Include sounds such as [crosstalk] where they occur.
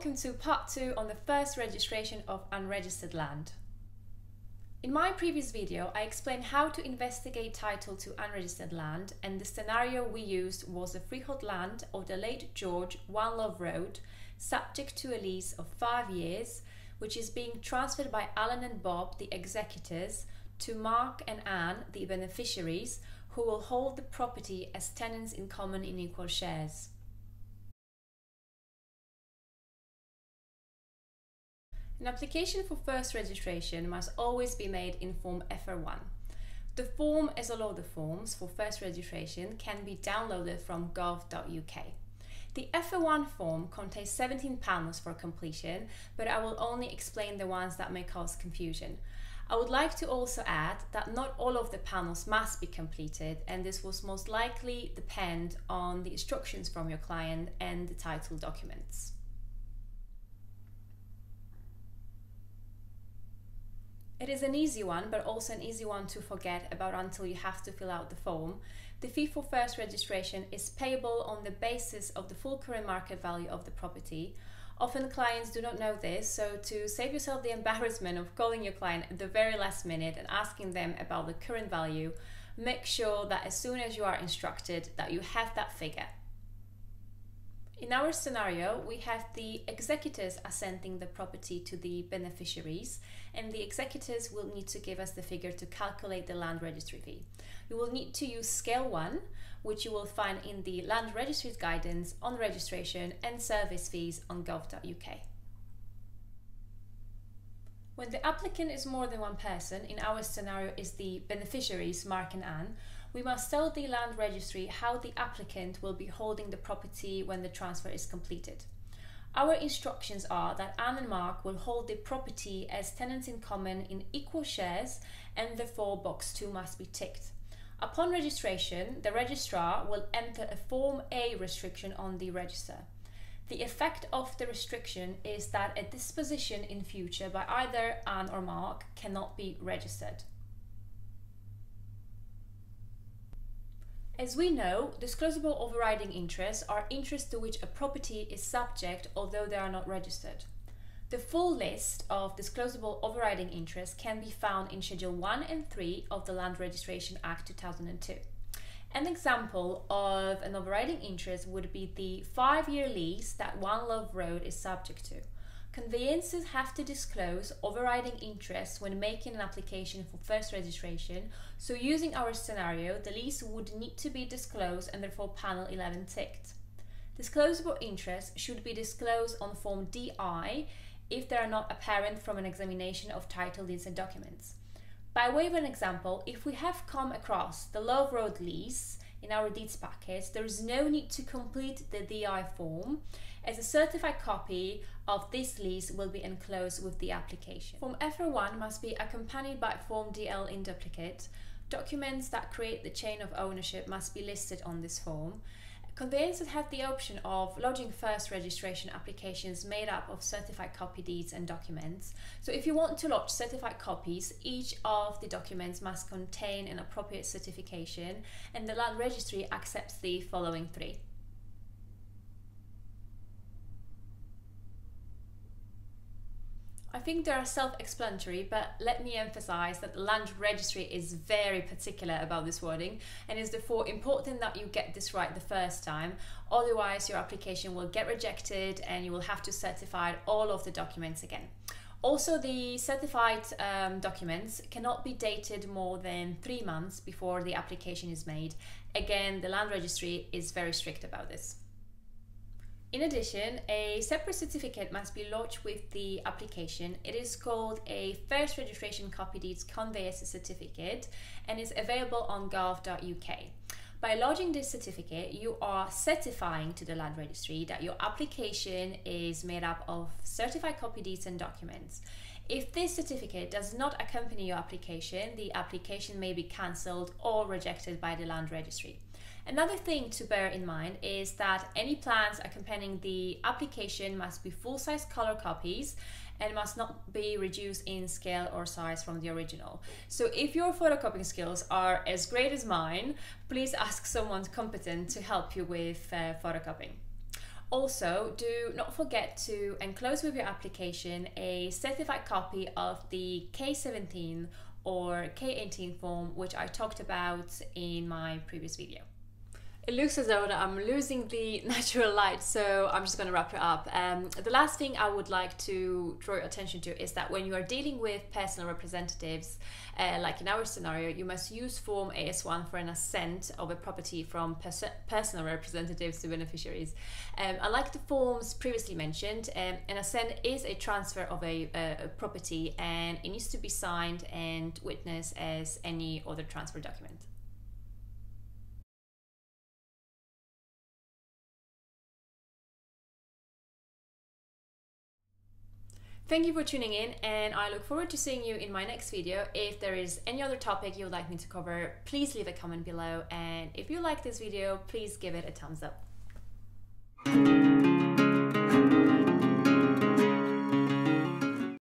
welcome to part 2 on the first registration of unregistered land. In my previous video, I explained how to investigate title to unregistered land and the scenario we used was the freehold land of the late George One Love Road, subject to a lease of 5 years, which is being transferred by Alan and Bob, the executors, to Mark and Anne, the beneficiaries, who will hold the property as tenants in common in equal shares. An application for first registration must always be made in Form FR1. The form, as all other forms for first registration, can be downloaded from gov.uk. The FR1 form contains 17 panels for completion, but I will only explain the ones that may cause confusion. I would like to also add that not all of the panels must be completed and this will most likely depend on the instructions from your client and the title documents. It is an easy one, but also an easy one to forget about until you have to fill out the form. The fee for first registration is payable on the basis of the full current market value of the property. Often clients do not know this, so to save yourself the [laughs] embarrassment of calling your client at the very last minute and asking them about the current value, make sure that as soon as you are instructed that you have that figure. In our scenario, we have the executors assenting the property to the beneficiaries, and the executors will need to give us the figure to calculate the land registry fee. You will need to use scale 1, which you will find in the land registry guidance on registration and service fees on gov.uk. When the applicant is more than one person, in our scenario is the beneficiaries Mark and Anne, we must tell the land registry how the applicant will be holding the property when the transfer is completed. Our instructions are that Anne and Mark will hold the property as tenants in common in equal shares and therefore box 2 must be ticked. Upon registration, the registrar will enter a Form A restriction on the register. The effect of the restriction is that a disposition in future by either Anne or Mark cannot be registered. As we know, disclosable overriding interests are interests to which a property is subject although they are not registered. The full list of disclosable overriding interests can be found in Schedule 1 and 3 of the Land Registration Act 2002. An example of an overriding interest would be the five year lease that One Love Road is subject to. Conveyancers have to disclose overriding interests when making an application for first registration, so using our scenario, the lease would need to be disclosed and therefore panel 11 ticked. Disclosable interests should be disclosed on Form DI if they are not apparent from an examination of title deeds and documents. By way of an example, if we have come across the Love Road lease in our deeds package, there is no need to complete the DI form as a certified copy of this lease will be enclosed with the application. Form FR1 must be accompanied by Form DL in duplicate. Documents that create the chain of ownership must be listed on this form. Conveyancers have the option of lodging first registration applications made up of certified copy deeds and documents. So if you want to lodge certified copies, each of the documents must contain an appropriate certification and the land registry accepts the following three. I think they are self-explanatory, but let me emphasize that the land registry is very particular about this wording and is therefore important that you get this right the first time. Otherwise, your application will get rejected and you will have to certify all of the documents again. Also, the certified um, documents cannot be dated more than three months before the application is made. Again, the land registry is very strict about this. In addition, a separate certificate must be lodged with the application. It is called a First Registration Copy Deeds Conveyancer Certificate and is available on gov.uk. By lodging this certificate, you are certifying to the land registry that your application is made up of certified copy deeds and documents. If this certificate does not accompany your application, the application may be cancelled or rejected by the land registry. Another thing to bear in mind is that any plans accompanying the application must be full-size color copies and must not be reduced in scale or size from the original. So if your photocopying skills are as great as mine, please ask someone competent to help you with uh, photocopying. Also, do not forget to enclose with your application a certified copy of the K17 or K18 form, which I talked about in my previous video. It looks as though I'm losing the [laughs] natural light, so I'm just going to wrap it up. Um, the last thing I would like to draw your attention to is that when you are dealing with personal representatives, uh, like in our scenario, you must use Form AS1 for an assent of a property from pers personal representatives to beneficiaries. Um, unlike the forms previously mentioned, um, an assent is a transfer of a, a, a property and it needs to be signed and witnessed as any other transfer document. Thank you for tuning in and I look forward to seeing you in my next video. If there is any other topic you would like me to cover, please leave a comment below and if you like this video, please give it a thumbs up.